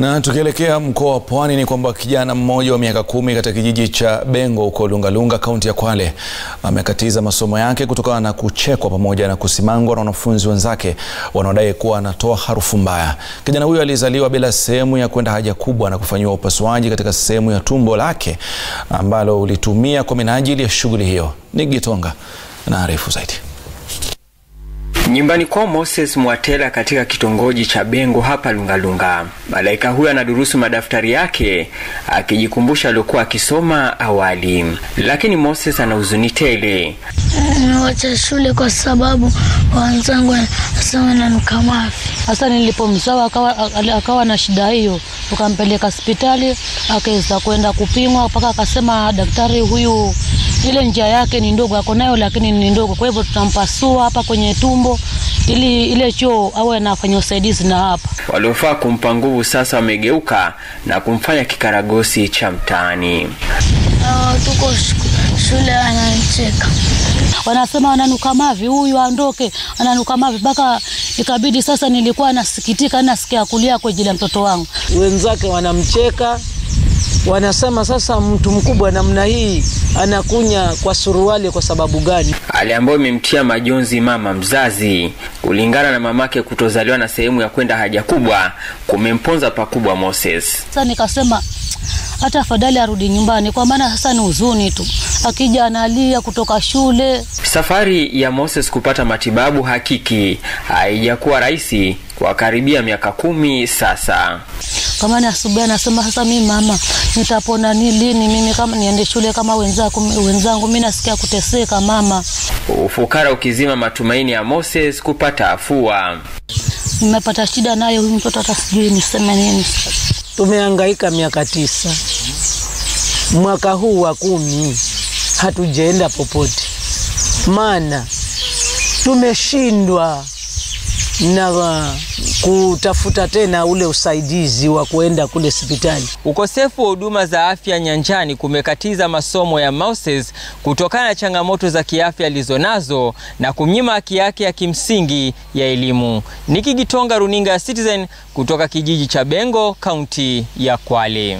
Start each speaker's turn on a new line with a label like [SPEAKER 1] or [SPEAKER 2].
[SPEAKER 1] Na tukielekea mkoa wa Pwani ni kwamba kijana mmoja wa miaka kumi katika kijiji cha Bengo huko Lungalunga kaunti ya Kwale amekatiza masomo yake kutokana na kuchekwa pamoja na kusimangwa na wanafunzi wenzake wanaodai kuwa anatoa harufu mbaya. Kijana huyo alizaliwa bila sehemu ya kwenda haja kubwa na kufanyiwa upasuaji katika sehemu ya tumbo lake ambalo ulitumia kwa minajili ya shughuli hiyo. nigitonga Gitonga anaarifu zaidi.
[SPEAKER 2] Nyumbani kwao Moses Mwatela katika kitongoji cha Bengo hapa Lungalunga, malaika huyo anadurusu madaftari yake akijikumbusha aliokuwa akisoma awali, lakini Moses anahuzuni tele.
[SPEAKER 3] Niwacha shule kwa sababu wenzangu wanasema nanuka Hasa
[SPEAKER 4] Sasa nilipomzaa akawa, akawa na shida hiyo, tukampeleka hospitali akaweza kwenda kupimwa, mpaka akasema daktari huyu ile njia yake ni ndogo, ako nayo lakini ni ndogo, kwa hivyo tutampasua hapa kwenye tumbo ili ile choo awe anafanya usaidizi na hapa.
[SPEAKER 2] Waliofaa kumpa nguvu sasa wamegeuka na kumfanya kikaragosi cha mtaani.
[SPEAKER 3] Uh, Tuko shule anacheka,
[SPEAKER 4] wanasema ananuka mavi, huyu aondoke, ananuka mavi, mpaka ikabidi sasa, nilikuwa nasikitika, nasikia kulia kwa ajili ya mtoto wangu.
[SPEAKER 5] Wenzake wanamcheka wanasema sasa, mtu mkubwa namna hii anakunya kwa suruali kwa sababu gani?
[SPEAKER 2] Hali ambayo imemtia majonzi mama mzazi. Kulingana na mamake, kutozaliwa na sehemu ya kwenda haja kubwa kumemponza pakubwa Moses.
[SPEAKER 4] Sasa nikasema hata afadhali arudi nyumbani, kwa maana sasa ni huzuni tu, akija analia kutoka shule.
[SPEAKER 2] Safari ya Moses kupata matibabu hakiki haijakuwa rahisi kwa karibia miaka kumi sasa.
[SPEAKER 4] Kama ni asubuhi anasema sasa, mimi mama, nitapona ni lini mimi kama niende shule kama wenzangu wenzangu, mimi nasikia kuteseka mama.
[SPEAKER 2] Ufukara ukizima matumaini ya Moses kupata afua.
[SPEAKER 4] Nimepata shida naye huyu mtoto, hata sijui niseme nini.
[SPEAKER 5] Tumehangaika miaka tisa, mwaka huu wa kumi hatujaenda popote, maana tumeshindwa na kutafuta tena ule usaidizi wa kuenda kule hospitali.
[SPEAKER 2] Ukosefu wa huduma za afya nyanjani kumekatiza masomo ya Moses kutokana na changamoto za kiafya alizonazo na kumnyima haki yake ya kimsingi ya elimu. Niki Gitonga, runinga ya Citizen kutoka kijiji cha Bengo, kaunti ya Kwale.